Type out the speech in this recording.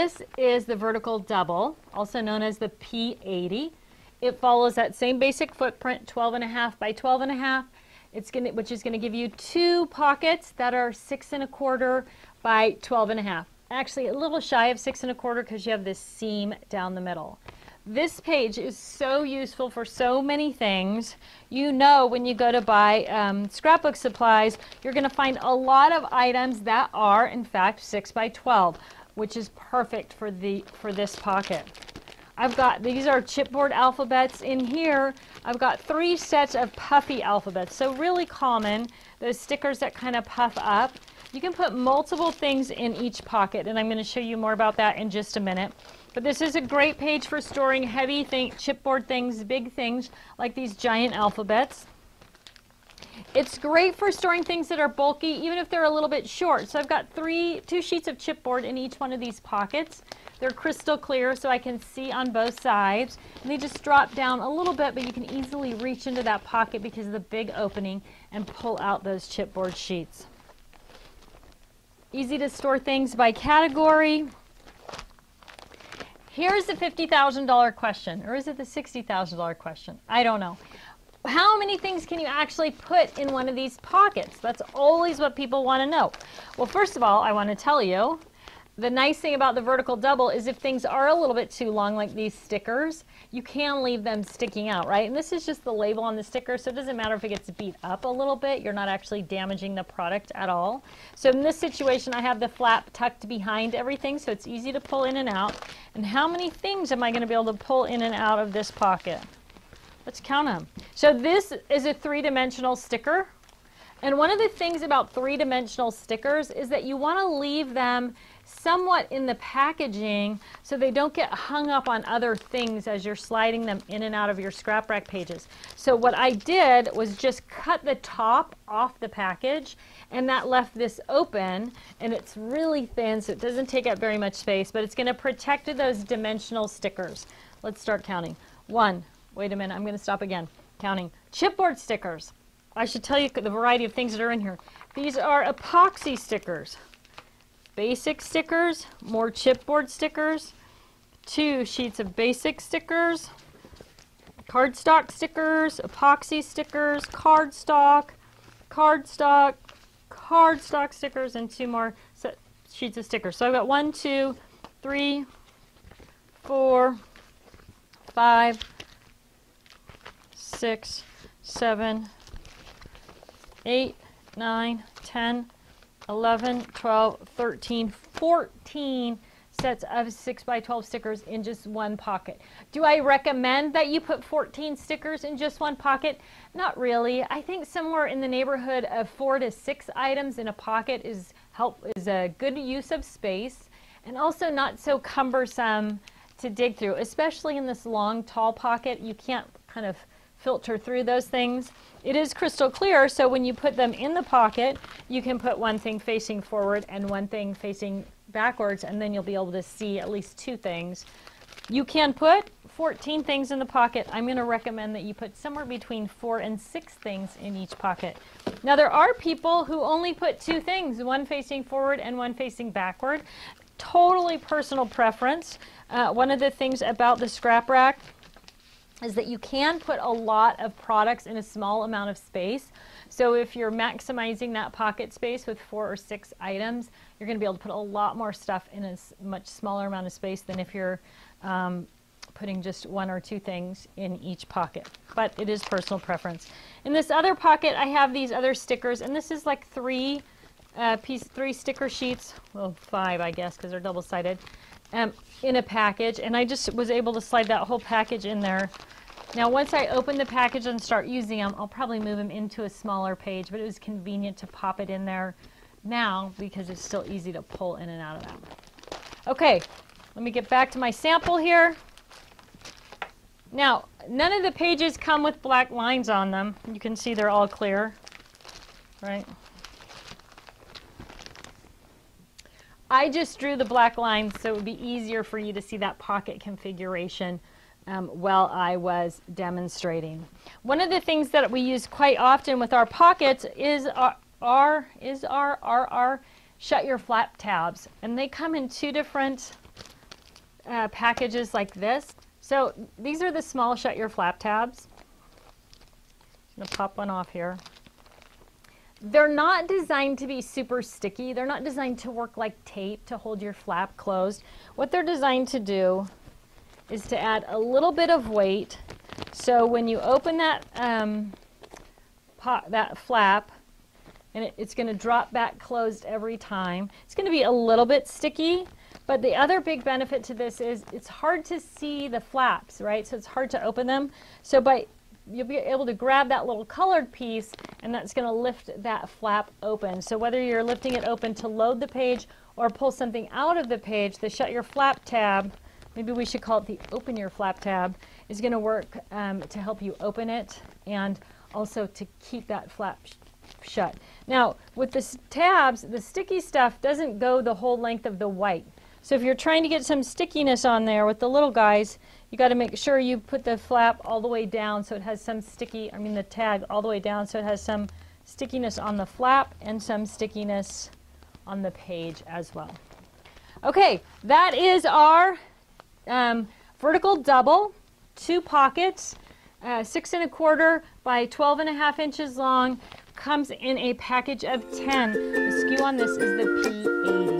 This is the vertical double, also known as the P80. It follows that same basic footprint, 12 and a half by 12 and a half. It's gonna, which is going to give you two pockets that are six and a quarter by 12 and a half. Actually, a little shy of six and a quarter because you have this seam down the middle. This page is so useful for so many things. You know when you go to buy um, scrapbook supplies, you're going to find a lot of items that are, in fact, 6 by 12, which is perfect for, the, for this pocket. I've got, these are chipboard alphabets. In here, I've got three sets of puffy alphabets. So really common, those stickers that kind of puff up. You can put multiple things in each pocket, and I'm going to show you more about that in just a minute. But this is a great page for storing heavy thing, chipboard things, big things, like these giant alphabets. It's great for storing things that are bulky, even if they're a little bit short. So I've got three, two sheets of chipboard in each one of these pockets. They're crystal clear so I can see on both sides. And they just drop down a little bit, but you can easily reach into that pocket because of the big opening and pull out those chipboard sheets. Easy to store things by category. Here's the $50,000 question, or is it the $60,000 question? I don't know. How many things can you actually put in one of these pockets? That's always what people want to know. Well, first of all, I want to tell you the nice thing about the vertical double is if things are a little bit too long, like these stickers, you can leave them sticking out, right? And this is just the label on the sticker, so it doesn't matter if it gets beat up a little bit. You're not actually damaging the product at all. So in this situation, I have the flap tucked behind everything, so it's easy to pull in and out. And how many things am I going to be able to pull in and out of this pocket? Let's count them. So this is a three-dimensional sticker. And one of the things about three-dimensional stickers is that you want to leave them somewhat in the packaging so they don't get hung up on other things as you're sliding them in and out of your ScrapRack pages. So what I did was just cut the top off the package and that left this open and it's really thin so it doesn't take up very much space but it's going to protect those dimensional stickers. Let's start counting. One, wait a minute, I'm going to stop again. Counting. Chipboard stickers. I should tell you the variety of things that are in here. These are epoxy stickers basic stickers, more chipboard stickers, two sheets of basic stickers, cardstock stickers, epoxy stickers, cardstock, cardstock, cardstock stickers, and two more sheets of stickers. So I've got one, two, three, four, five, six, seven, eight, nine, ten, 11, 12, 13, 14 sets of 6 by 12 stickers in just one pocket. Do I recommend that you put 14 stickers in just one pocket? Not really. I think somewhere in the neighborhood of 4 to 6 items in a pocket is help is a good use of space and also not so cumbersome to dig through, especially in this long tall pocket. You can't kind of filter through those things. It is crystal clear, so when you put them in the pocket, you can put one thing facing forward and one thing facing backwards, and then you'll be able to see at least two things. You can put 14 things in the pocket. I'm going to recommend that you put somewhere between four and six things in each pocket. Now, there are people who only put two things, one facing forward and one facing backward. Totally personal preference. Uh, one of the things about the ScrapRack is that you can put a lot of products in a small amount of space. So if you're maximizing that pocket space with four or six items, you're going to be able to put a lot more stuff in a much smaller amount of space than if you're um, putting just one or two things in each pocket. But it is personal preference. In this other pocket, I have these other stickers, and this is like three uh, piece, three sticker sheets, well, five, I guess, because they're double-sided um, in a package and I just was able to slide that whole package in there. Now once I open the package and start using them, I'll probably move them into a smaller page, but it was convenient to pop it in there now because it's still easy to pull in and out of them. Okay, let me get back to my sample here. Now, none of the pages come with black lines on them. You can see they're all clear, right? I just drew the black lines so it would be easier for you to see that pocket configuration um, while I was demonstrating. One of the things that we use quite often with our pockets is our, our is our, our, our shut your flap tabs. And they come in two different uh, packages like this. So these are the small shut your flap tabs. I'm gonna pop one off here. They're not designed to be super sticky. They're not designed to work like tape to hold your flap closed. What they're designed to do is to add a little bit of weight. So when you open that, um, pot, that flap, and it, it's going to drop back closed every time. It's going to be a little bit sticky, but the other big benefit to this is it's hard to see the flaps, right? So it's hard to open them. So by you'll be able to grab that little colored piece and that's going to lift that flap open. So whether you're lifting it open to load the page or pull something out of the page, the shut your flap tab, maybe we should call it the open your flap tab, is going to work um, to help you open it and also to keep that flap sh shut. Now with the tabs, the sticky stuff doesn't go the whole length of the white. So if you're trying to get some stickiness on there with the little guys, you got to make sure you put the flap all the way down so it has some sticky, I mean the tag all the way down so it has some stickiness on the flap and some stickiness on the page as well. Okay, that is our um, vertical double, two pockets, uh, six and a quarter by 12 and a half inches long, comes in a package of 10. The SKU on this is the P80.